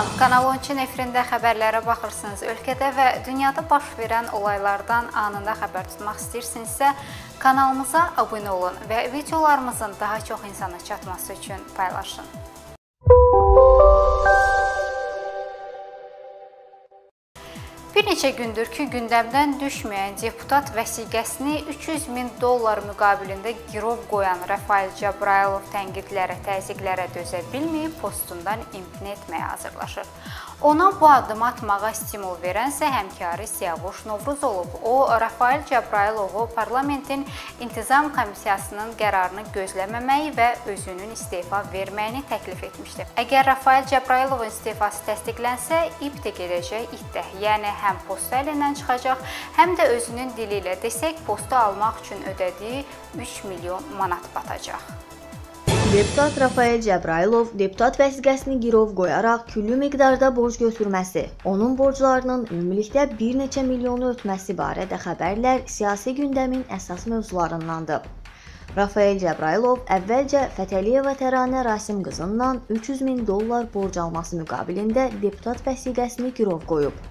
Salam, Kanal 13 efirində xəbərlərə baxırsınız. Ölkədə və dünyada baş verən olaylardan anında xəbər tutmaq istəyirsinizsə, kanalımıza abunə olun və videolarımızın daha çox insana çatması üçün paylaşın. Bir neçə gündür ki, gündəmdən düşməyən deputat vəsiqəsini 300 min dollar müqabilində girov qoyan Rafael Cəbrayılov tənqidlərə, təzyiqlərə dözə bilməyib postundan imtina etməyə hazırlaşır. Ona bu addımı atmağa stimul verənsə həmkarı Siyavuş Novruz olub. O, Rafael Cəbrayılovu parlamentin intizam komissiyasının qərarını gözləməməyi və özünün istefa verməyini təklif etmişdi. Əgər Rafael Cəbrayilovun istefası təsdiqlənsə, İP-də gedəcək itdə, yəni həm postu əlindən çıxacaq, həm də özünün dili ilə desək, postu almaq üçün ödədiyi 3 milyon manat batacaq. Deputat Rafael Cəbrailov deputat vəsiqəsini girov qoyaraq külli miqdarda borc götürməsi, onun borclarının ümumilikdə bir neçə milyonu ötməsi barədə xəbərlər siyasi gündəmin əsas mövzularındandır. Rafael Cəbrailov əvvəlcə Fətəliyeva Təranə Rasim qızından 300 min dollar borc alması müqabilində deputat vəsiqəsini girov qoyub.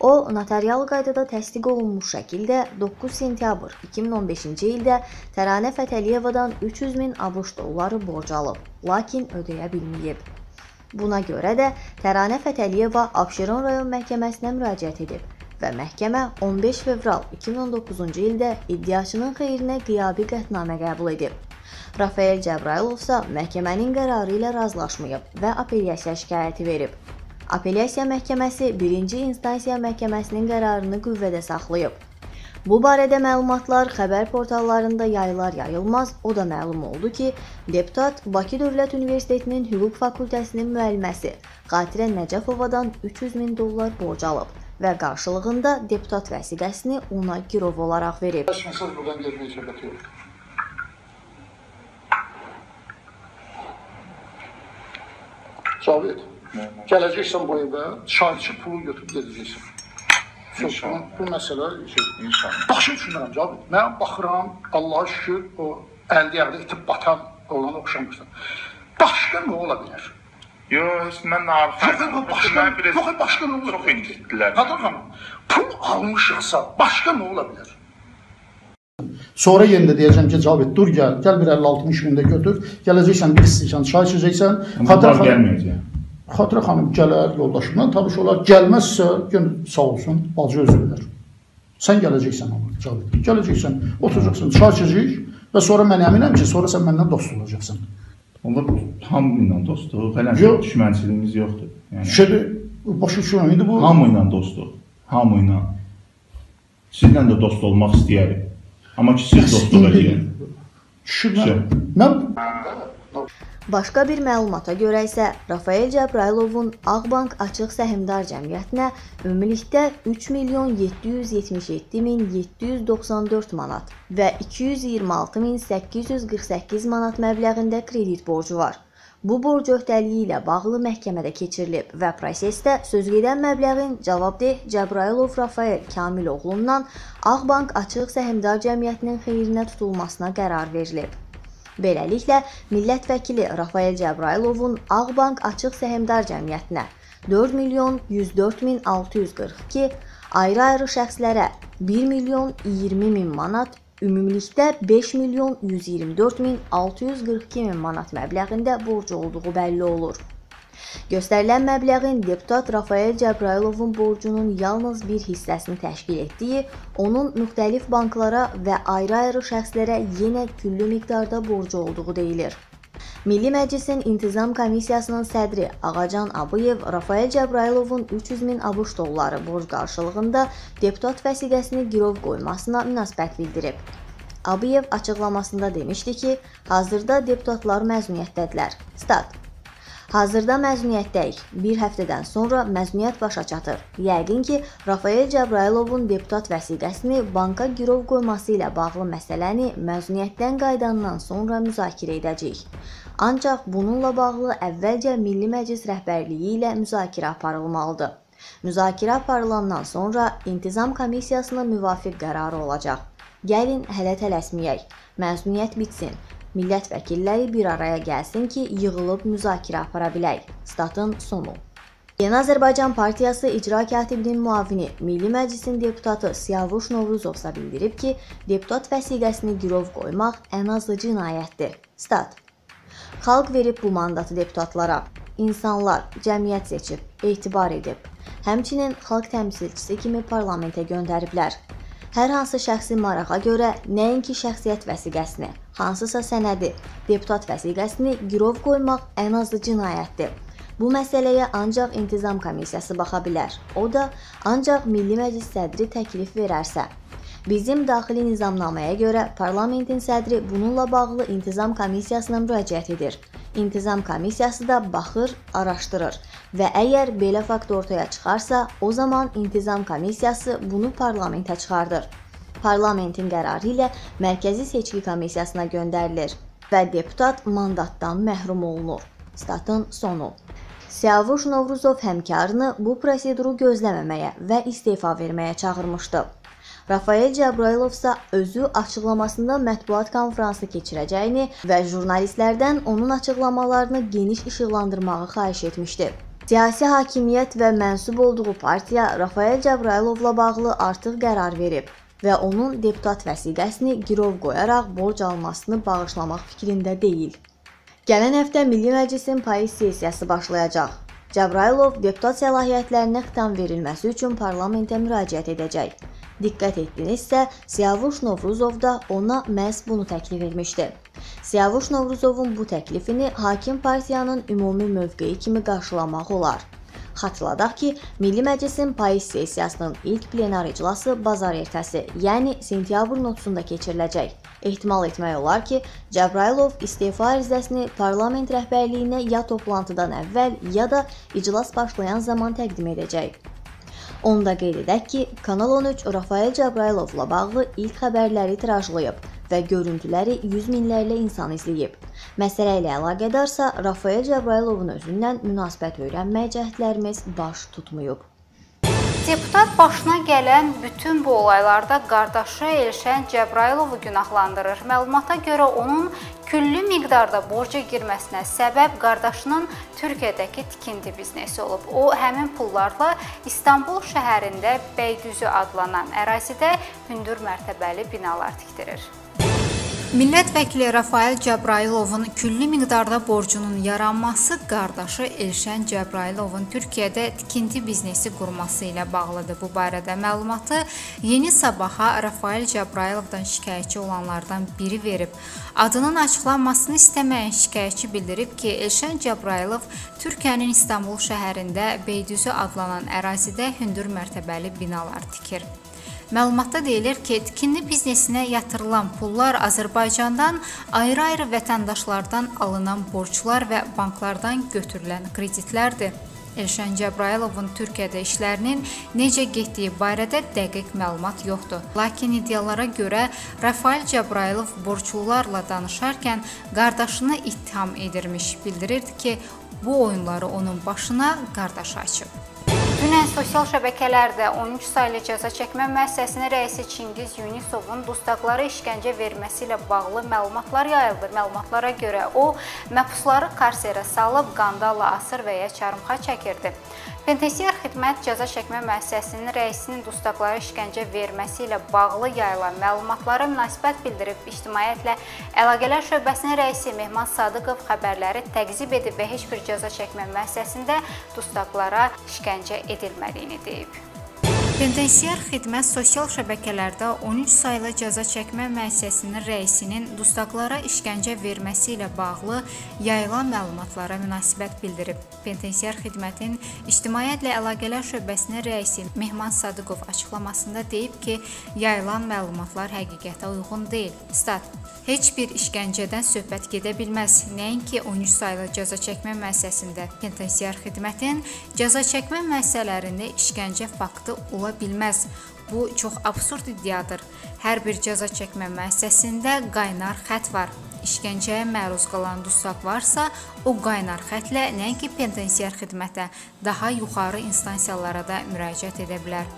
O, notarial qaydada təsdiq olunmuş şəkildə 9 sentyabr 2015-ci ildə Təranə Fətəliyevadan 300 min ABŞ dolları borc alıb, lakin ödəyə bilməyib. Buna görə də Təranə Fətəliyeva Abşeron rayon məhkəməsinə müraciət edib və məhkəmə 15 fevral 2019-cu ildə iddiaçının xeyrinə qiyabi qətnamə qəbul edib. Rafael Cəbrailov isə məhkəmənin qərarı ilə razılaşmayıb və apellyasiya şikayəti verib. Apellyasiya məhkəməsi 1-ci instansiya məhkəməsinin qərarını qüvvədə saxlayıb. Bu barədə məlumatlar xəbər portallarında yayılar-yayılmaz o da məlum oldu ki, deputat Bakı Dövlət Universitetinin Hüquq fakültəsinin müəlliməsi Qatirə Nəcəfovadan 300 min dollar borc alıb və qarşılığında deputat vəsiqəsini ona girov olaraq verib. Mesaj buradan gelmeye sebep yok. Cavit, gələcəksən bu evə, şahidçi pulu götürüb gedəcəksən. Çox bu, bu məsələ şey, İnşallah. başa düşmürəm Cavit. Mən baxıram, Allaha şükür o əldə ayaqda itib batan olana oxşamırsan. Başqa nə ola bilər? Yox, mən yox, başqa, yox, başqa nə ola Çox incitdilər. Qadın xanım, pul almışıqsa başqa nə ola bilər? Sonra yenə də deyəcəm ki, Cavid dur gəl, gəl bir 50-60 gündə götür. Gələcəksən bir istəyirsən, çay içəcəksən. Xatirə Xatir xanım, gəlməyəcək. Xatirə xanım gələr, yoldaşımla tanış olar. Gəlməzsə, yenə sağ olsun, bacı özü bilər. Sən gələcəksən amma Cavid. Gələcəksən, oturacaqsan, çay içəcəyik və sonra mən əminəm ki, sonra sən məndən dost olacaqsan. Onlar hamı ilə dostluq, hələ Yox. düşmənçiliyimiz yoxdur. Yəni Şeydə başa düşürəm. İndi bu hamı ilə dostluq, hamı ilə. Sizlə də dost olmaq istəyərik. Amma ki siz dostluq edin. kişi mən, mən Başqa bir məlumata görə isə Rafael Cəbrayılovun Ağbank Açıq Səhmdar Cəmiyyətinə ümumilikdə 3 milyon 777 min 794 manat və 226 min 848 manat məbləğində kredit borcu var. Bu borc öhdəliyi ilə bağlı məhkəmədə keçirilib və prosesdə sözgedən məbləğin cavabdeh Cəbrayılov Rafael Kamil oğlundan Ağbank Açıq Səhmdar Cəmiyyətinin xeyrinə tutulmasına qərar verilib. Beləliklə, millət vəkili Rafael Cəbrayılovun Ağbank Açıq Səhmdar Cəmiyyətinə 4 milyon 104 min 642, ayrı-ayrı şəxslərə 1 milyon 20 min manat, ümumilikdə 5 milyon 124 min 642 min manat məbləğində borc olduğu bəlli olur. Göstərilən məbləğin deputat Rafael Cəbrayılovun borcunun yalnız bir hissəsini təşkil etdiyi, onun müxtəlif banklara və ayrı-ayrı şəxslərə yenə küllü miqdarda borcu olduğu deyilir. Milli Məclisin İntizam Komissiyasının sədri Ağacan Abuyev Rafael Cəbrayılovun 300 min ABŞ dolları borc qarşılığında deputat vəsiqəsini girov qoymasına münasibət bildirib. Abuyev açıqlamasında demişdi ki, hazırda deputatlar məzuniyyətdədirlər. Stat Hazırda məzuniyyətdəyik. Bir həftədən sonra məzuniyyət başa çatır. Yəqin ki, Rafael Cəbrayılovun deputat vəsiqəsini banka girov qoyması ilə bağlı məsələni məzuniyyətdən qayıdandan sonra müzakirə edəcəyik. Ancaq bununla bağlı əvvəlcə Milli Məclis rəhbərliyi ilə müzakirə aparılmalıdır. Müzakirə aparılandan sonra İntizam Komissiyasının müvafiq qərarı olacaq. Gəlin hələ tələsməyək. Məzuniyyət bitsin. Millət vəkilləri bir araya gəlsin ki, yığılıb müzakirə apara bilək. Statın sonu. Yeni Azərbaycan Partiyası icra katibinin müavini Milli Məclisin deputatı Siyavuş Novruzovsa bildirib ki, deputat vəsiqəsini girov qoymaq ən azı cinayətdir. Stat. Xalq verib bu mandatı deputatlara. İnsanlar cəmiyyət seçib, etibar edib. Həmçinin xalq təmsilçisi kimi parlamentə göndəriblər. Hər hansı şəxsi marağa görə nəinki şəxsiyyət vəsiqəsini, hansısa sənədi, deputat vəsiqəsini girov qoymaq ən azı cinayətdir. Bu məsələyə ancaq İntizam Komissiyası baxa bilər. O da ancaq Milli Məclis sədri təklif verərsə. Bizim daxili nizamnaməyə görə parlamentin sədri bununla bağlı İntizam Komissiyasına müraciət edir. İntizam Komissiyası da baxır, araşdırır və əgər belə fakt ortaya çıxarsa, o zaman İntizam Komissiyası bunu parlamentə çıxardır. Parlamentin qərarı ilə Mərkəzi Seçki Komissiyasına göndərilir və deputat mandatdan məhrum olunur. Statın sonu. Siyavuş Novruzov həmkarını bu proseduru gözləməməyə və istefa verməyə çağırmışdı. Rafael Cəbrayılov isə özü açıqlamasında mətbuat konfransı keçirəcəyini və jurnalistlərdən onun açıqlamalarını geniş işıqlandırmağı xahiş etmişdi. Siyasi hakimiyyət və mənsub olduğu partiya Rafael Cəbrayılovla bağlı artıq qərar verib və onun deputat vəsiqəsini girov qoyaraq borc almasını bağışlamaq fikrində deyil. Gələn həftə Milli Məclisin payız sessiyası başlayacaq. Cəbrayılov deputat səlahiyyətlərinə xitam verilməsi üçün parlamentə müraciət edəcək. Diqqət etdinizsə, Siyavuş Novruzov da ona məhz bunu təklif etmişdi. Siyavuş Novruzovun bu təklifini hakim partiyanın ümumi mövqeyi kimi qarşılamaq olar. Xatırladaq ki, Milli Məclisin payız sessiyasının ilk plenar iclası bazar ertəsi, yəni sentyabrın 30-da keçiriləcək. Ehtimal etmək olar ki, Cəbrayılov istefa ərizəsini parlament rəhbərliyinə ya toplantıdan əvvəl, ya da iclas başlayan zaman təqdim edəcək. Onda qeyd edək ki, Kanal 13 Rafael Cəbrayılovla bağlı ilk xəbərləri tirajlayıb və görüntüləri yüz minlərlə insan izləyib. Məsələ ilə əlaqədarsa Rafael Cəbrayılovun özündən münasibət öyrənməyə cəhdlərimiz baş tutmayıb. Deputat başına gələn bütün bu olaylarda qardaşı Elşən Cəbrayılovu günahlandırır. Məlumata görə onun külli miqdarda borca girməsinə səbəb qardaşının Türkiyədəki tikinti biznesi olub. O həmin pullarla İstanbul şəhərində Bəydüzü adlanan ərazidə hündür mərtəbəli binalar tikdirir. Millət vəkili Rafael Cəbrayılovun külli miqdarda borcunun yaranması qardaşı Elşən Cəbrayılovun Türkiyədə tikinti biznesi qurması ilə bağlıdır. Bu barədə məlumatı Yeni Sabaha Rafael Cəbrayılovdan şikayətçi olanlardan biri verib. Adının açıqlanmasını istəməyən şikayətçi bildirib ki, Elşən Cəbrayılov Türkiyənin İstanbul şəhərində Beydüzü adlanan ərazidə hündür mərtəbəli binalar tikir. Məlumatda deyilir ki, tikinti biznesinə yatırılan pullar Azərbaycandan ayrı-ayrı vətəndaşlardan alınan borclar və banklardan götürülən kreditlərdir. Elşən Cəbrayılovun Türkiyədə işlərinin necə getdiyi barədə dəqiq məlumat yoxdur. Lakin iddialara görə Rafael Cəbrayılov borclularla danışarkən qardaşını ittiham edirmiş. Bildirirdi ki, bu oyunları onun başına qardaşı açıb. Dünən sosial şəbəkələrdə 13 saylı cəza çəkmə müəssisəsinin rəisi Çingiz Yunisovun dustaqlara işgəncə verməsi ilə bağlı məlumatlar yayıldı. Məlumatlara görə o, məhbusları karserə salıb qandalla asır və ya çarmıxa çəkirdi. Penitensiar xidmət cəza çəkmə müəssisəsinin rəisinin dustaqlara işgəncə verməsi ilə bağlı yayılan məlumatlara münasibət bildirib ictimaiyyətlə Əlaqələr şöbəsinin rəisi Mehman Sadıqov xəbərləri təqzib edib və heç bir cəza çəkmə müəssisəsində dustaqlara işgəncə edilmədiyini deyib. Penitensiar xidmət sosial şəbəkələrdə 13 saylı cəza çəkmə müəssisəsinin rəisinin dustaqlara işgəncə verməsi ilə bağlı yayılan məlumatlara münasibət bildirib. Penitensiar xidmətin ictimaiyyətlə əlaqələr şöbəsinin rəisi Mehman Sadıqov açıqlamasında deyib ki, yayılan məlumatlar həqiqətə uyğun deyil. Stat: Heç bir işgəncədən söhbət gedə bilməz. Nəinki 13 saylı cəza çəkmə müəssisəsində penitensiar xidmətin cəza çəkmə müəssisələrində işgəncə faktı ola ola bilməz. Bu çox absurd iddiadır. Hər bir cəza çəkmə müəssisəsində qaynar xətt var. İşgəncəyə məruz qalan dustaq varsa, o qaynar xətlə nəinki penitensiar xidmətə, daha yuxarı instansiyalara da müraciət edə bilər.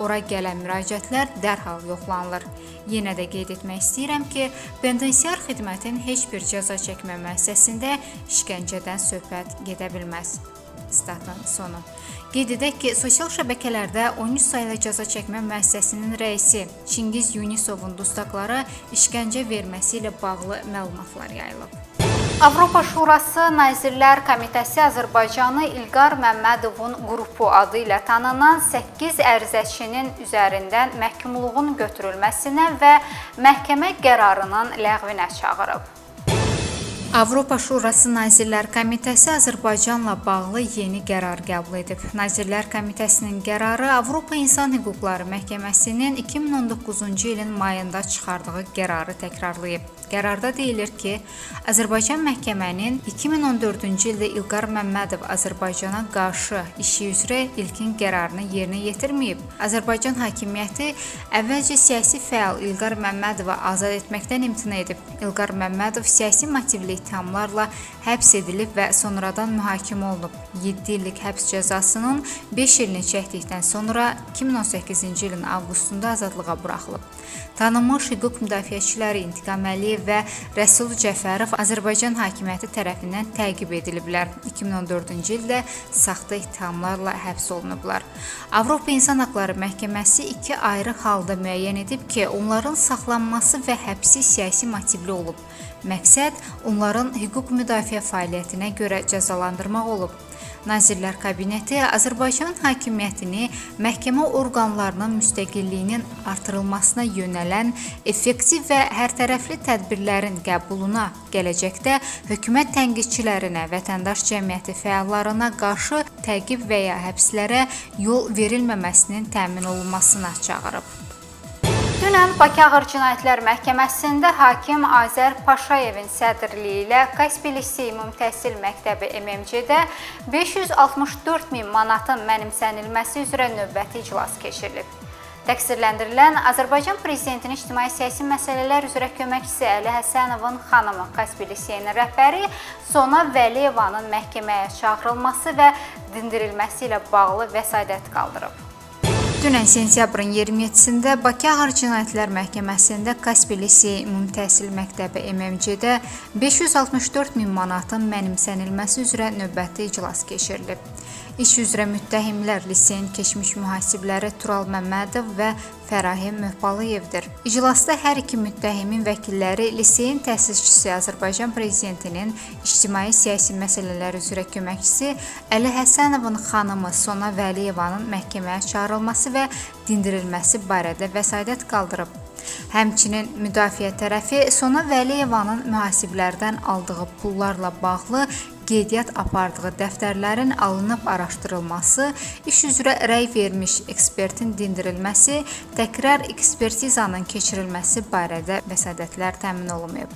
Ora gələn müraciətlər dərhal yoxlanılır. Yenə də qeyd etmək istəyirəm ki, penitensiar xidmətin heç bir cəza çəkmə müəssisəsində işgəncədən söhbət gedə bilməz. Statın sonu. Qeyd edək ki, sosial şəbəkələrdə 13 saylı cəza çəkmə müəssisəsinin rəisi Çingiz Yunisovun dustaqlara işgəncə verməsi ilə bağlı məlumatlar yayılıb. Avropa Şurası Nazirlər Komitəsi Azərbaycanı İlqar Məmmədovun qrupu adı ilə tanınan 8 ərizəçinin üzərindən məhkumluğun götürülməsinə və məhkəmə qərarının ləğvinə çağırıb. Avropa Şurası Nazirlər Komitəsi Azərbaycanla bağlı yeni qərar qəbul edib. Nazirlər Komitəsinin qərarı Avropa İnsan Hüquqları Məhkəməsinin 2019-cu ilin mayında çıxardığı qərarı təkrarlayıb. Qərarda deyilir ki, Azərbaycan məhkəmənin 2014-cü ildə İlqar Məmmədov Azərbaycana qarşı işi üzrə ilkin qərarını yerinə yetirməyib. Azərbaycan hakimiyyəti əvvəlcə siyasi fəal İlqar Məmmədovu azad etməkdən imtina edib. İlqar Məmmədov siyasi motivli ittihamlarla həbs edilib və sonradan mühakimə olunub. 7 illik həbs cəzasının 5 ilini çəkdikdən sonra 2018-ci ilin avqustunda azadlığa buraxılıb. Tanınmış hüquq müdafiəçiləri İntiqam Əliyev və Rəsul Cəfərov Azərbaycan hakimiyyəti tərəfindən təqib ediliblər. 2014-cü ildə saxta ittihamlarla həbs olunublar. Avropa İnsan Hüquqları Məhkəməsi iki ayrı halda müəyyən edib ki, onların saxlanması və həbsi siyasi motivli olub. Məqsəd onların hüquq müdafiə fəaliyyətinə görə cəzalandırmaq olub. Nazirlər Kabineti Azərbaycan hakimiyyətini məhkəmə orqanlarının müstəqilliyinin artırılmasına yönələn effektiv və hərtərəfli tədbirlərin qəbuluna, gələcəkdə hökumət tənqidçilərinə, vətəndaş cəmiyyəti fəallarına qarşı təqib və ya həbslərə yol verilməməsinin təmin olunmasına çağırıb. Dünən Bakı Ağır Cinayətlər Məhkəməsində hakim Azər Paşayevin sədrliyi ilə Kaspli Lisey Ümumi Təhsil Məktəbi MMC-də 564 min manatın mənimsənilməsi üzrə növbəti iclas keçirilib. Təqsirləndirilən Azərbaycan Prezidentinin ictimai-siyasi məsələlər üzrə köməkçisi Əli Həsənovun xanımı Kaspli Liseyinin rəhbəri Sona Vəliyevanın məhkəməyə çağırılması və dindirilməsi ilə bağlı vəsatət qaldırıb. Dünən sentyabrın 27-sində Bakı Ağır Cinayətlər Məhkəməsində Kaspli Lisey Ümumi Təhsil Məktəbi MMC-də 564 min manatın mənimsənilməsi üzrə növbəti iclas keçirilib. İş üzrə müttəhimlər liseyin keçmiş mühasibləri Tural Məmmədov və Fərahim Möhbalıyevdir. İclasda hər iki müttəhimin vəkilləri liseyin təsisçisi Azərbaycan prezidentinin ictimai-siyasi məsələlər üzrə köməkçisi Əli Həsənovun xanımı Sona Vəliyevanın məhkəməyə çağırılması və dindirilməsi barədə vəsatət qaldırıb. Həmçinin müdafiə tərəfi Sona Vəliyevanın mühasiblərdən aldığı pullarla bağlı qeydiyyat apardığı dəftərlərin alınıb araşdırılması, iş üzrə rəy vermiş ekspertin dindirilməsi, təkrar ekspertizanın keçirilməsi barədə vəsadətlər təmin olunmayıb.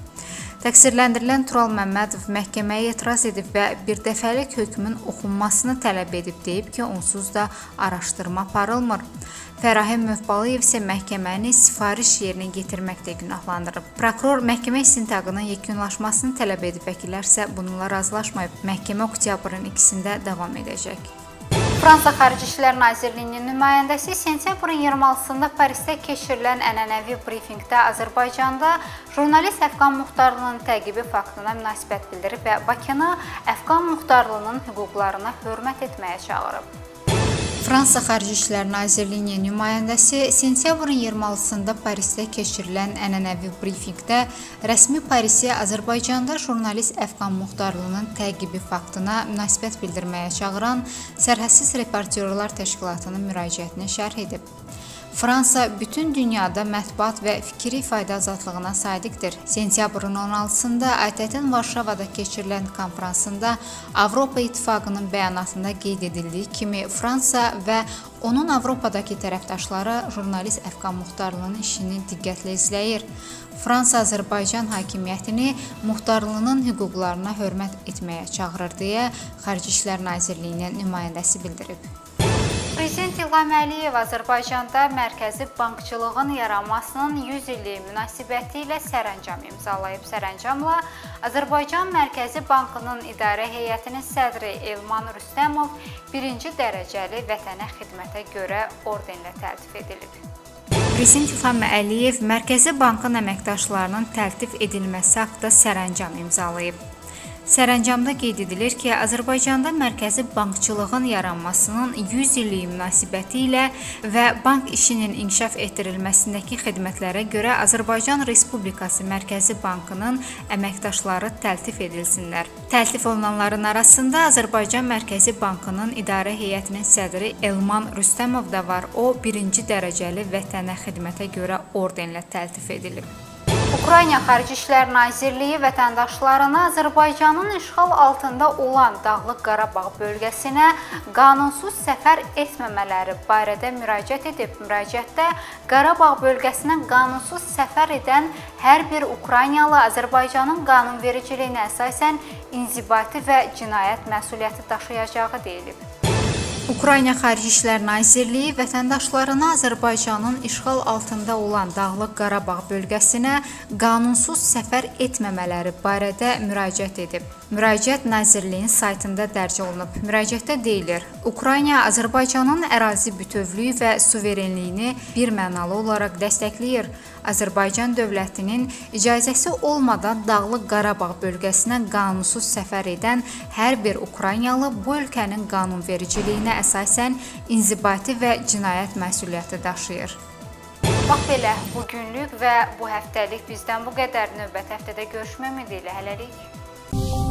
Təqsirləndirilən Tural Məmmədov məhkəməyə etiraz edib və birdəfəlik hökmün oxunmasını tələb edib deyib ki, onsuz da araşdırma aparılmır. Fərahim Mövbalıyev isə məhkəməni sifariş yerinə yetirməklə günahlandırıb. Prokuror məhkəmə istintaqının yekunlaşmasını tələb edib, vəkillər isə bununla razılaşmayıb. Məhkəmə oktyabrın 2-sində davam edəcək. Fransa Xarici İşlər Nazirliyinin nümayəndəsi sentyabrın 26-sında Parisdə keçirilən ənənəvi brifinqdə Azərbaycanda jurnalist Əfqan Muxtarlının təqibi faktına münasibət bildirib və Bakını Əfqan Muxtarlının hüquqlarına hörmət etməyə çağırıb. Fransa Xarici İşlər Nazirliyinin nümayəndəsi sentyabrın 26-sında Parisdə keçirilən ənənəvi brifinqdə rəsmi Parisi Azərbaycanda jurnalist Əfqan Muxtarlının təqibi faktına münasibət bildirməyə çağıran Sərhədsiz Reportyorlar Təşkilatının müraciətini şərh edib. Fransa bütün dünyada mətbuat və fikir ifadə azadlığına sadiqdir. Sentyabrın 16-sında ATƏT-in Varşavada keçirilən konfransında Avropa İttifaqının bəyanatında qeyd edildiyi kimi Fransa və onun Avropadakı tərəfdaşları jurnalist Əfqan Muxtarlının işini diqqətlə izləyir. Fransa Azərbaycan hakimiyyətini Muxtarlının hüquqlarına hörmət etməyə çağırır deyə Xarici İşlər Nazirliyinin nümayəndəsi bildirib. Prezident İlham Əliyev Azərbaycanda mərkəzi bankçılığın yaranmasının 100 illiyi münasibəti ilə sərəncam imzalayıb. Sərəncamla Azərbaycan Mərkəzi Bankının idarə heyətinin sədri Elman Rüstəmov birinci dərəcəli vətənə xidmətə görə ordenlə təltif edilib. Prezident İlham Əliyev Mərkəzi Bankın əməkdaşlarının təltif edilməsi haqqında sərəncam imzalayıb. Sərəncamda qeyd edilir ki, Azərbaycanda mərkəzi bankçılığın yaranmasının 100 illiyi münasibəti ilə və bank işinin inkişaf etdirilməsindəki xidmətlərə görə Azərbaycan Respublikası Mərkəzi Bankının əməkdaşları təltif edilsinlər. Təltif olunanların arasında Azərbaycan Mərkəzi Bankının idarə heyətinin sədri Elman Rüstəmov da var. O, birinci dərəcəli vətənə xidmətə görə ordenlə təltif edilib. Ukrayna Xarici İşlər Nazirliyi vətəndaşlarına Azərbaycanın işğal altında olan Dağlıq Qarabağ bölgəsinə qanunsuz səfər etməmələri barədə müraciət edib. Müraciətdə Qarabağ bölgəsinə qanunsuz səfər edən hər bir Ukraynalı Azərbaycanın qanunvericiliyinə əsasən inzibati və cinayət məsuliyyəti daşıyacağı deyilib. Ukrayna Xarici İşlər Nazirliyi vətəndaşlarına Azərbaycanın işğal altında olan Dağlıq Qarabağ bölgəsinə qanunsuz səfər etməmələri barədə müraciət edib. Müraciət Nazirliyin saytında dərc olunub. Müraciətdə deyilir: Ukrayna Azərbaycanın ərazi bütövlüyü və suverenliyini birmənalı olaraq dəstəkləyir. Azərbaycan dövlətinin icazəsi olmadan Dağlıq Qarabağ bölgəsinə qanunsuz səfər edən hər bir Ukraynalı bu ölkənin qanunvericiliyinə əsasən inzibati və cinayət məsuliyyəti daşıyır. Bax belə, bu günlük və bu həftəlik bizdən bu qədər. Növbəti həftədə görüşmək ümidi ilə hələlik